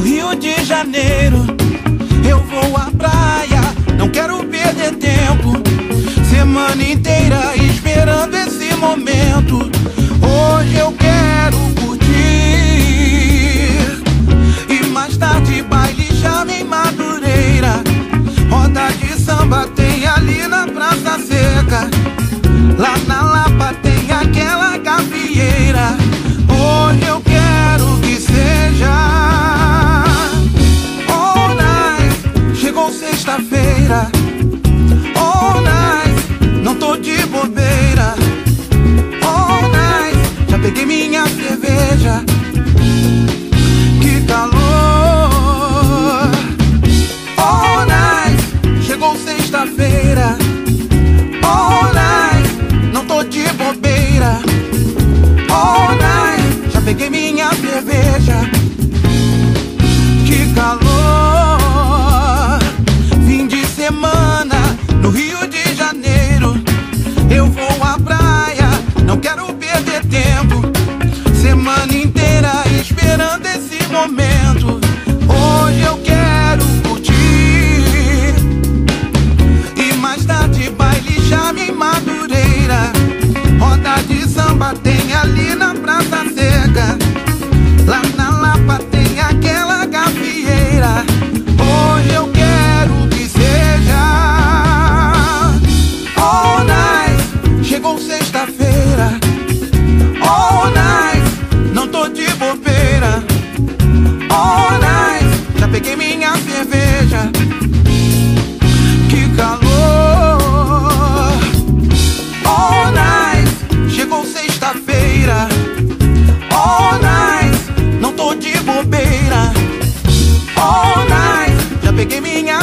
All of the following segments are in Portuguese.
Rio de Janeiro. Eu vou à praia, não quero perder tempo. Semana inteira esperando esse momento. Hoje eu quero curtir. E mais tarde, baile já em Madureira. Roda de samba tem ali na Praça Seca. Sexta-feira. All night, não tô de bobeira. All night, já peguei minha cerveja. Que calor. All night, chegou sexta-feira. All night, não tô de bobeira. All night, já peguei minha cerveja. Rio de Janeiro. Eu vou à praia, não quero perder tempo. Semana inteira esperando esse momento. Hoje eu quero curtir. E mais tarde baile já em Madureira. Roda de samba tem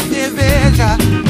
cerveja.